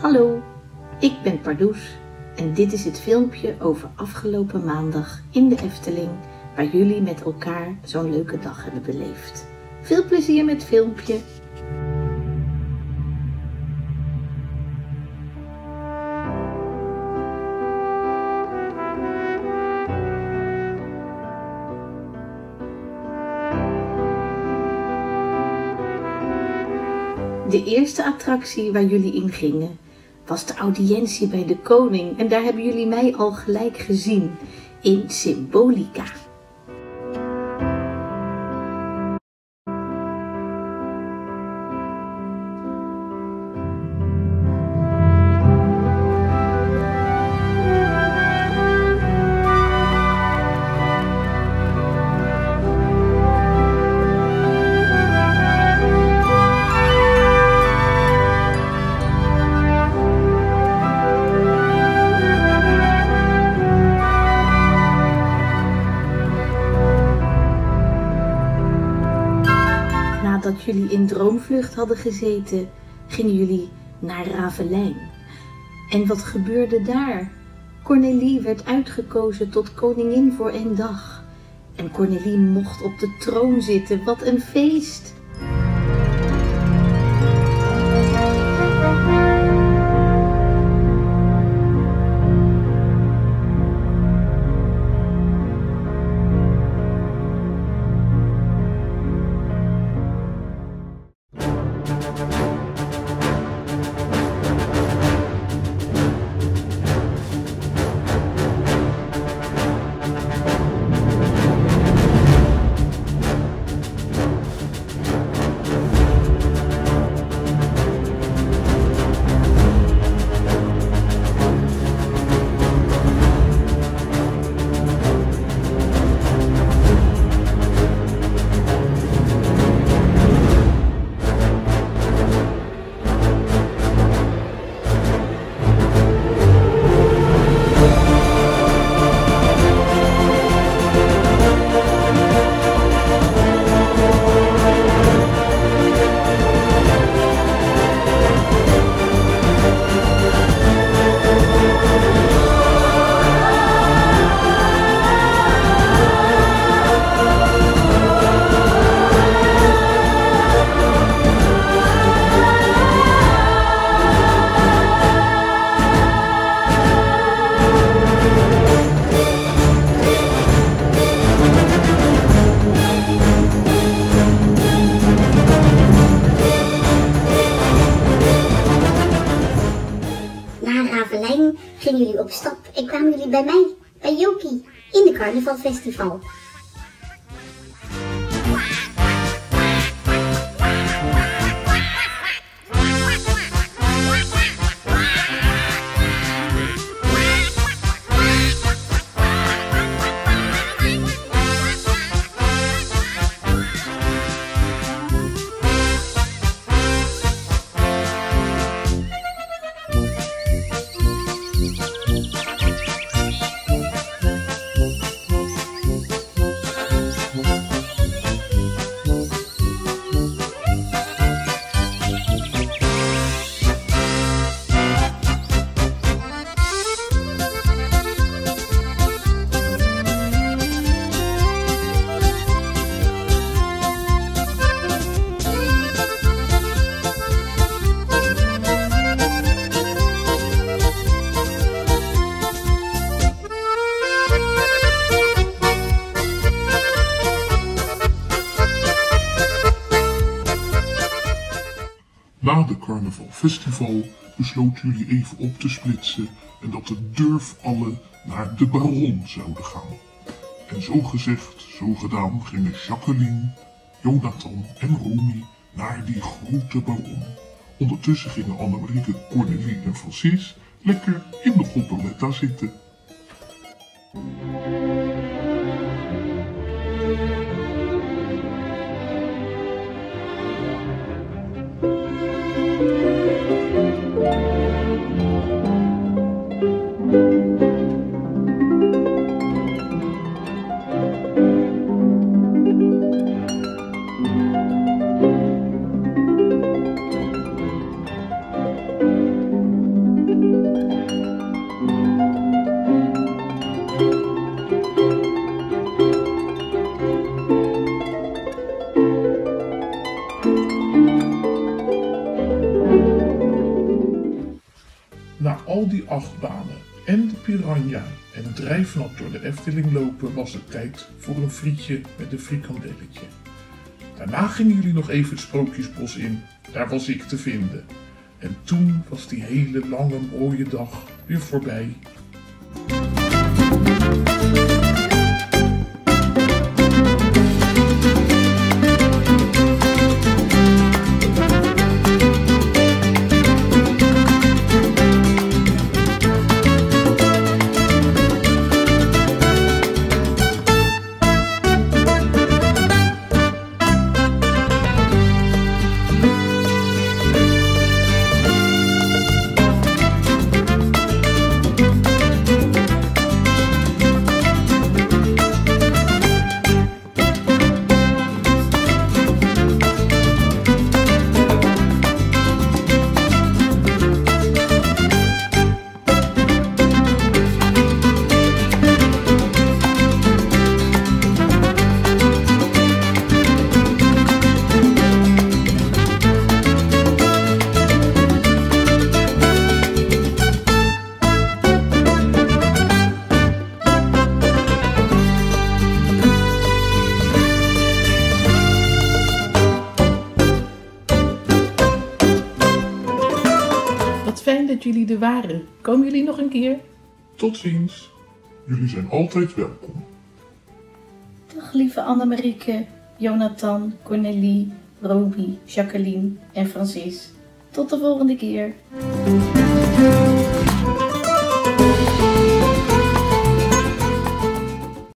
Hallo, ik ben Pardoes en dit is het filmpje over afgelopen maandag in de Efteling, waar jullie met elkaar zo'n leuke dag hebben beleefd. Veel plezier met het filmpje! De eerste attractie waar jullie in gingen was de audiëntie bij de koning en daar hebben jullie mij al gelijk gezien in Symbolica. In droomvlucht hadden gezeten, gingen jullie naar Ravelijn. En wat gebeurde daar? Cornélie werd uitgekozen tot koningin voor één dag. En Cornélie mocht op de troon zitten. Wat een feest! Na Ravelijn gingen jullie op stap en kwamen jullie bij mij, bij Jokie, in de carnavalfestival. Na de Carnaval Festival jullie even op te splitsen en dat de durf alle naar de Baron zouden gaan. En zo gezegd, zo gedaan gingen Jacqueline, Jonathan en Romy naar die grote Baron. Ondertussen gingen Annemarieke, Cornelie en Francis lekker in de gondoletta zitten. En de piranha en drijfnat door de Efteling lopen was het tijd voor een frietje met een frikandelletje. Daarna gingen jullie nog even het sprookjesbos in, daar was ik te vinden. En toen was die hele lange mooie dag weer voorbij. Dat jullie er waren. Komen jullie nog een keer? Tot ziens. Jullie zijn altijd welkom. Dag lieve Annemarieke, Jonathan, Cornelie, Roby, Jacqueline en Francis. Tot de volgende keer.